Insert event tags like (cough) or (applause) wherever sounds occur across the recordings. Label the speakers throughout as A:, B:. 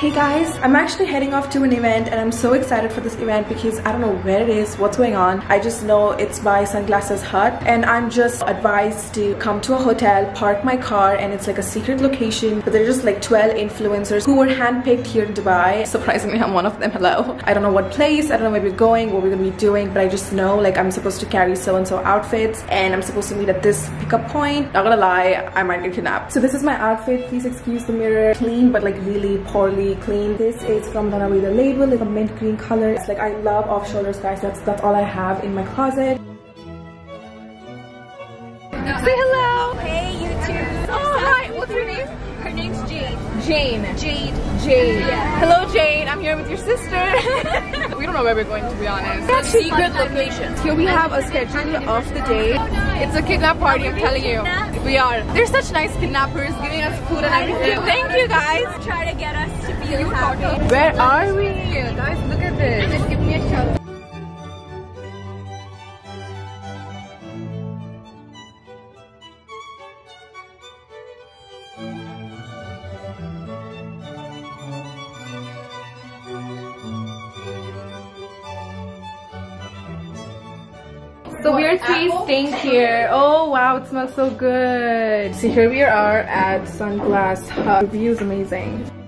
A: Hey guys, I'm actually heading off to an event and I'm so excited for this event because I don't know where it is, what's going on. I just know it's by Sunglasses Hut and I'm just advised to come to a hotel, park my car and it's like a secret location but they're just like 12 influencers who were handpicked here in Dubai. (laughs) Surprisingly, I'm one of them. Hello. I don't know what place, I don't know where we're going, what we're gonna be doing, but I just know like I'm supposed to carry so-and-so outfits and I'm supposed to meet at this pickup point. Not gonna lie, I might get kidnapped. So this is my outfit. Please excuse the mirror. Clean but like really poorly clean. This is from Donna Reader label. It's a mint green color. It's like I love off shoulders guys. That's that's all I have in my closet. Say hello.
B: Hey, YouTube.
A: Oh hi. What's your name?
B: Her name's Jade.
A: Jane.
B: Jade.
A: Jade.
B: Yeah.
A: Hello Jane. I'm here with your sister. (laughs) we don't know where we're going to be honest.
B: Secret location.
A: Here we have a schedule of the day. It's a kidnap party, I'm telling you. We are. They're such nice kidnappers giving us food and everything. Thank you guys.
B: Try to get us to feel happy.
A: Where are we? Guys, look at this.
B: Just give me a show.
A: So we are tasting here. Oh wow, it smells so good. So here we are at Sunglass Hut. The view is amazing.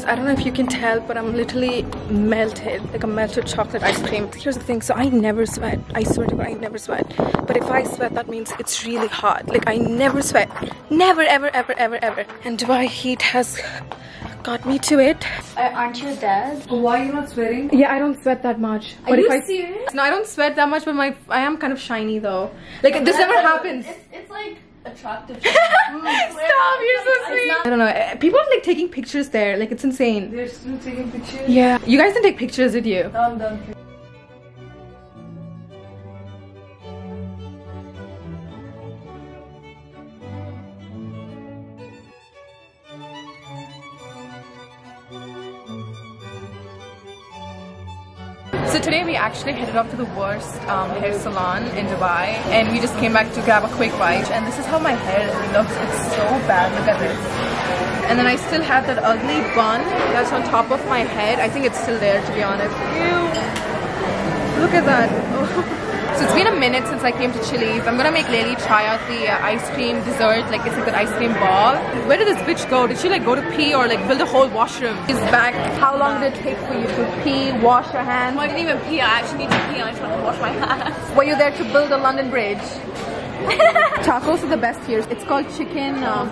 A: Guys, I don't know if you can tell, but I'm literally melted, like a melted chocolate ice cream. Here's the thing, so I never sweat. I swear to God, I never sweat. But if I sweat, that means it's really hot. Like I never sweat. Never, ever, ever, ever, ever. And Dubai heat has got me to it.
B: Uh, aren't you dead?
A: Why are you not sweating? Yeah, I don't sweat that much.
B: Are you
A: I,
B: serious?
A: No, I don't sweat that much, but my I am kind of shiny though. Like this never happens.
B: It's, it's like attractive. (laughs) (laughs)
A: Stop, you're so sweet. I don't know. uh, People are like taking pictures there. Like it's insane.
C: They're still taking pictures.
A: Yeah. You guys didn't take pictures, did you?
C: I'm done.
A: So today we actually headed off to the worst um, hair salon in Dubai and we just came back to grab a quick bite and this is how my hair looks. It's so bad. Look at this. And then I still have that ugly bun that's on top of my head. I think it's still there to be honest. Ew. Look at that. (laughs) Oh. So it's been a minute since I came to Chili's. I'm gonna make Lailli try out the uh, ice cream dessert. Like it's like an ice cream ball. Where did this bitch go? Did she like go to pee or like build a whole washroom? She's back. How long did it take for you to pee, wash your hands?
B: I didn't even pee. I actually need to pee. I just want to wash my hands.
A: Were you there to build a London Bridge? (laughs) Tacos are the best here. It's called chicken. Um,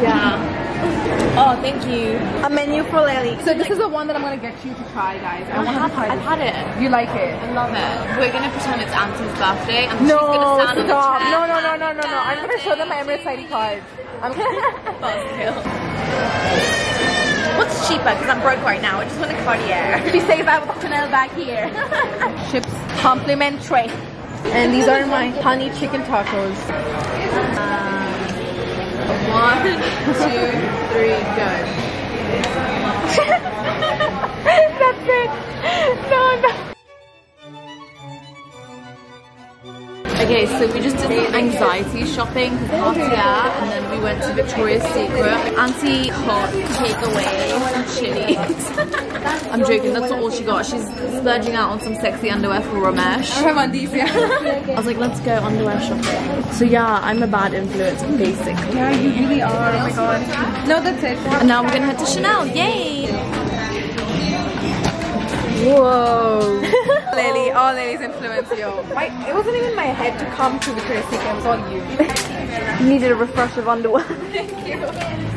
B: Yeah. (laughs) Oh, thank you.
A: a menu for Lailli. So this is the one that I'm gonna get you to try, guys. I want you to try
B: I've had it.
A: You like it?
B: I love it. We're gonna pretend it's Auntie's birthday and
A: No,
B: she's gonna stand
A: stop.
B: on the chair.
A: No, no, no, no, no, no. I'm gonna show them my Emirates ID card. I'm (laughs)
B: Buzzkill. Oh, What's cheaper? Because I'm broke right now. I just want a Cartier.
A: She says that with a Chanel back here. Chips complimentary. And these are my honey chicken tacos.
B: One, two, three, go. (laughs)
A: That's it. No, no.
B: Okay, so we just did some anxiety shopping Cartier, and then we went to Victoria's Secret. Auntie hot takeaway from Chili's. (laughs) I'm joking, that's not all she got. She's splurging out on some sexy underwear for Ramesh.
A: I have on these, yeah.
B: I was like, let's go underwear shopping. So yeah, I'm a bad influence, basically.
A: Yeah, you really are. Oh my god. No, that's it.
B: And now we're gonna head to Chanel. Yay!
A: Whoa. (laughs) Lailli, all Lailli's influence, yo. My, it wasn't even my head to come to the Secret, it was all you. (laughs)
B: You needed a refresh of underwear. (laughs)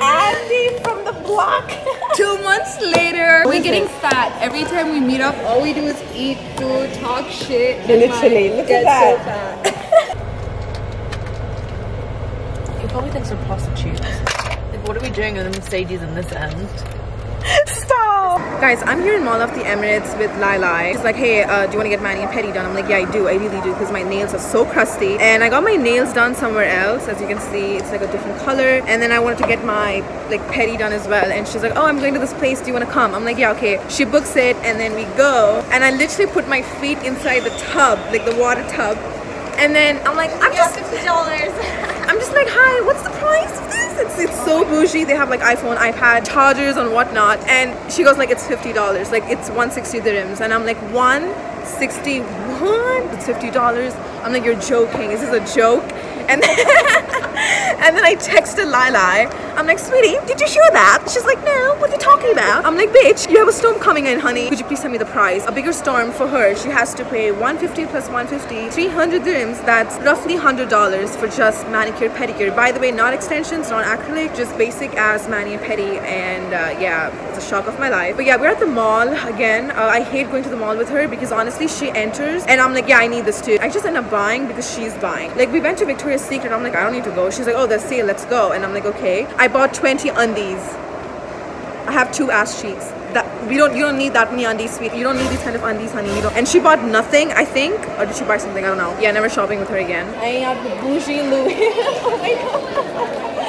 A: Andy from the block. (laughs) Two months later, we're getting fat. Every time we meet up, all we do is eat food, talk shit.
C: Literally, look at
A: so
C: that.
A: fat.
B: He probably thinks we're prostitutes. Like, what are we doing in the Mercedes in this end?
A: Stop. Guys, I'm here in Mall of the Emirates with Lai She's like, hey, uh, do you want to get mani and pedi done? I'm like, yeah, I do. I really do because my nails are so crusty. And I got my nails done somewhere else. As you can see, it's like a different color. And then I wanted to get my like pedi done as well. And she's like, oh, I'm going to this place. Do you want to come? I'm like, yeah, okay. She books it and then we go. And I literally put my feet inside the tub, like the water tub. And then I'm like, I'm just $50. (laughs) Like, hi, what's the price of this? It's, it's so bougie. They have like iPhone, iPad, chargers and whatnot. And she goes like, it's $50. Like it's 160 dirhams. And I'm like, 160 what? It's $50. I'm like, you're joking. This is this a joke? And (laughs) then, (laughs) and then I texted Lila. I'm like, sweetie, did you hear that? She's like, no, what are you talking about? I'm like, bitch, you have a storm coming in, honey. Could you please send me the price? A bigger storm for her, she has to pay 150 plus 150, 300 dirhams. That's roughly $100 for just manicure, pedicure. By the way, not extensions, not acrylic, just basic as mani and pedi. And uh, yeah, it's a shock of my life. But yeah, we're at the mall again. Uh, I hate going to the mall with her because honestly, she enters and I'm like, yeah, I need this too. I just end up buying because she's buying. Like we went to Victoria's Secret. I'm like, I don't need to go. She's like, oh, the sale, let's go. And I'm like, okay. I I bought 20 undies. I have two ass cheeks. That we don't you don't need that many undies, sweet. You don't need these kind of undies, honey. You don't. And she bought nothing, I think. Or did she buy something? I don't know. Yeah, never shopping with her again. I have the bougie Louis. (laughs) oh my god.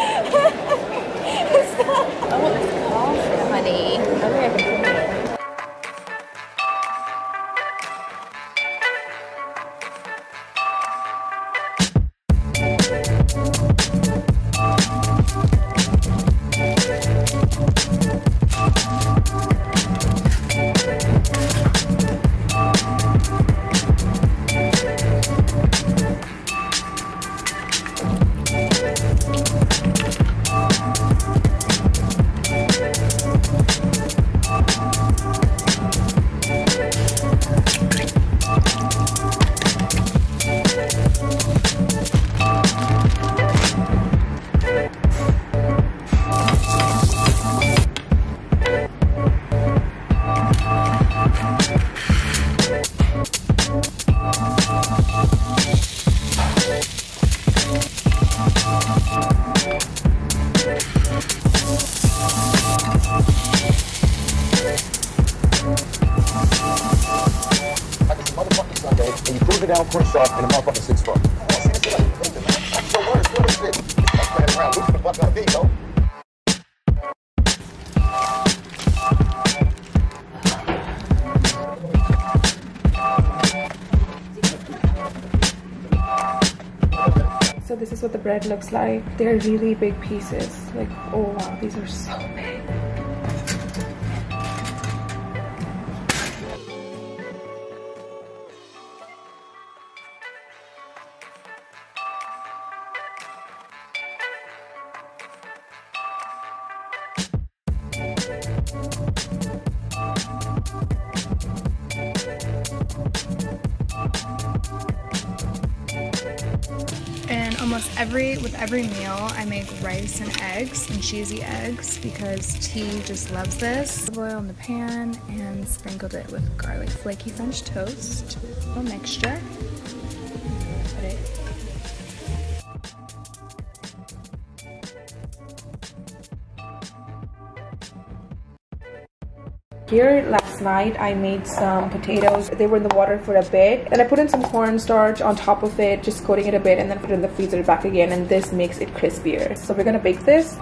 C: Crenshaw in a six foot.
A: So this is what the bread looks like. They're really big pieces. Like, oh wow, these are so big.
D: Almost every with every meal I make rice and eggs and cheesy eggs because T just loves this. Oil in the pan and sprinkled it with garlic flaky French toast. A mixture. Put it
A: Here last night I made some potatoes. They were in the water for a bit. And I put in some cornstarch on top of it, just coating it a bit and then put it in the freezer back again and this makes it crispier. So we're gonna bake this.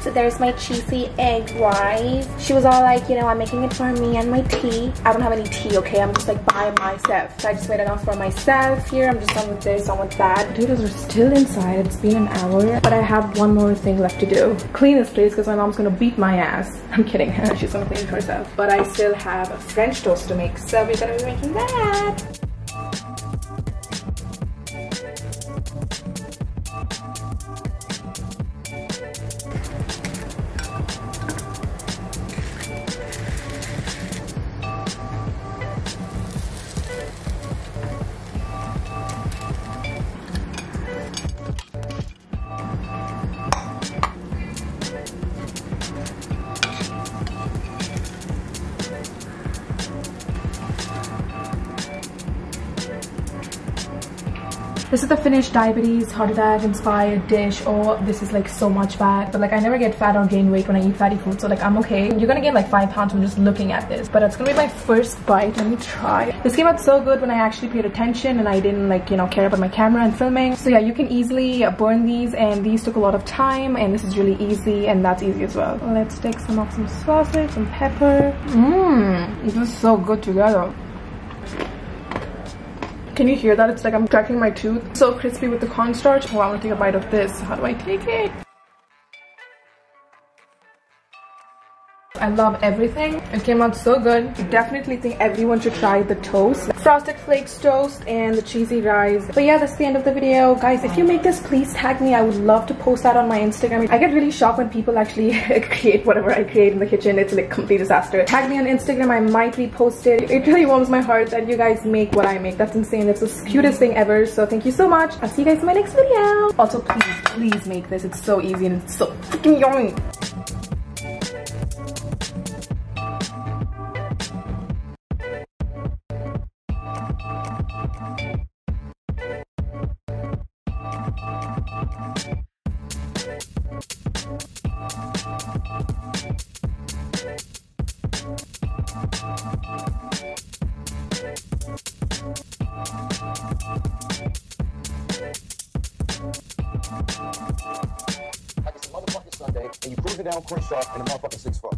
A: So there's my cheesy egg rice. She was all like, you know, I'm making it for me and my tea. I don't have any tea, okay? I'm just like by myself. So I just made enough for myself here. I'm just done with this, done with that. Potatoes are still inside. It's been an hour, but I have one more thing left to do. Clean this place because my mom's gonna beat my ass. (laughs) I'm kidding. (laughs) She's gonna clean it herself. But I still have a French toast to make, so we're gonna be making that. This is the finished diabetes heart attack inspired dish. Oh, this is like so much fat. But like I never get fat or gain weight when I eat fatty food. So like I'm okay. You're gonna gain like five pounds from just looking at this. But it's gonna be my first bite. Let me try. This came out so good when I actually paid attention and I didn't like, you know, care about my camera and filming. So yeah, you can easily burn these and these took a lot of time and this is really easy and that's easy as well. Let's take some of some sausage, some pepper. Mmm, this is so good together. Can you hear that? It's like I'm cracking my tooth. So crispy with the cornstarch. Oh, I want to take a bite of this. How do I take it? I love everything. It came out so good. I definitely think everyone should try the toast. Frosted Flakes toast and the cheesy rice. But yeah, that's the end of the video. Guys, if you make this, please tag me. I would love to post that on my Instagram. I get really shocked when people actually (laughs) create whatever I create in the kitchen. It's like complete disaster. Tag me on Instagram. I might repost it. It really warms my heart that you guys make what I make. That's insane. It's the cutest thing ever. So thank you so much. I'll see you guys in my next video. Also, please, please make this. It's so easy and it's so freaking yummy.
C: And you cruising down Crenshaw in a motherfucking six foot.